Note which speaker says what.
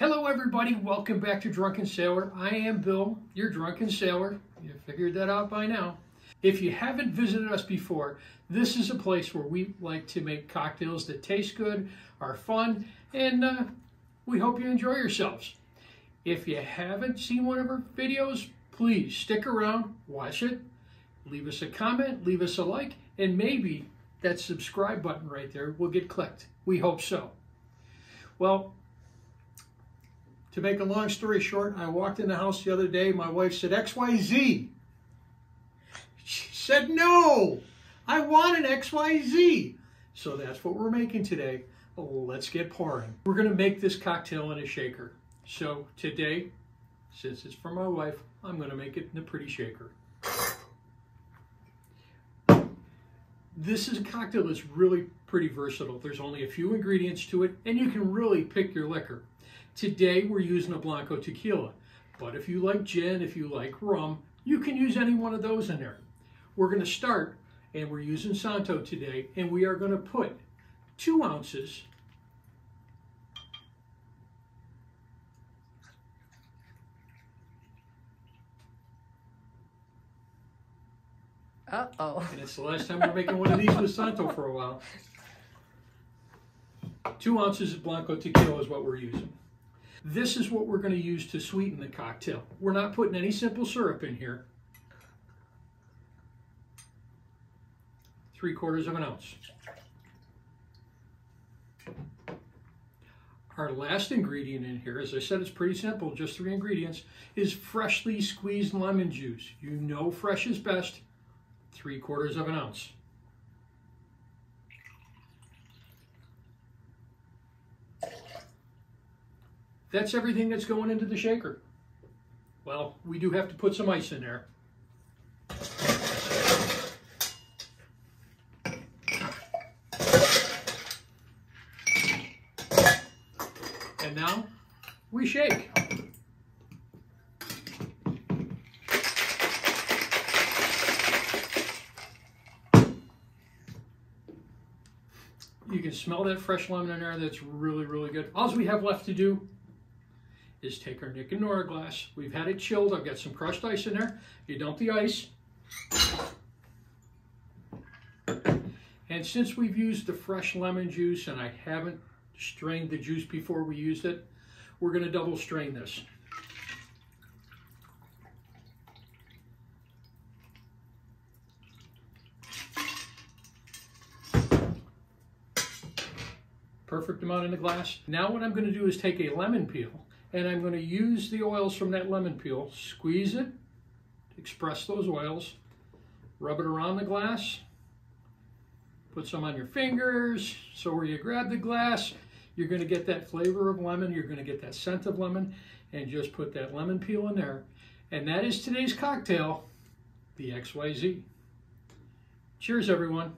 Speaker 1: Hello, everybody. Welcome back to Drunken Sailor. I am Bill, your Drunken Sailor. You figured that out by now. If you haven't visited us before, this is a place where we like to make cocktails that taste good, are fun, and uh, we hope you enjoy yourselves. If you haven't seen one of our videos, please stick around, watch it, leave us a comment, leave us a like, and maybe that subscribe button right there will get clicked. We hope so. Well, to make a long story short, I walked in the house the other day. My wife said, XYZ. She said, no, I want an XYZ. So that's what we're making today. Let's get pouring. We're going to make this cocktail in a shaker. So today, since it's for my wife, I'm going to make it in a pretty shaker. This is a cocktail that's really pretty versatile. There's only a few ingredients to it, and you can really pick your liquor. Today we're using a Blanco tequila, but if you like gin, if you like rum, you can use any one of those in there. We're going to start, and we're using Santo today, and we are going to put two ounces
Speaker 2: Uh-oh.
Speaker 1: And it's the last time we're making one of these with Santo for a while. Two ounces of Blanco tequila is what we're using. This is what we're going to use to sweeten the cocktail. We're not putting any simple syrup in here. Three quarters of an ounce. Our last ingredient in here, as I said, it's pretty simple, just three ingredients, is freshly squeezed lemon juice. You know fresh is best, three quarters of an ounce. That's everything that's going into the shaker. Well, we do have to put some ice in there. And now we shake. You can smell that fresh lemon in there. That's really, really good. All we have left to do is take our Nick and Nora glass. We've had it chilled. I've got some crushed ice in there. You dump the ice. And since we've used the fresh lemon juice and I haven't strained the juice before we used it, we're going to double strain this. Perfect amount in the glass. Now what I'm going to do is take a lemon peel and I'm going to use the oils from that lemon peel, squeeze it, express those oils, rub it around the glass, put some on your fingers, so where you grab the glass, you're going to get that flavor of lemon, you're going to get that scent of lemon, and just put that lemon peel in there. And that is today's cocktail, the XYZ. Cheers, everyone.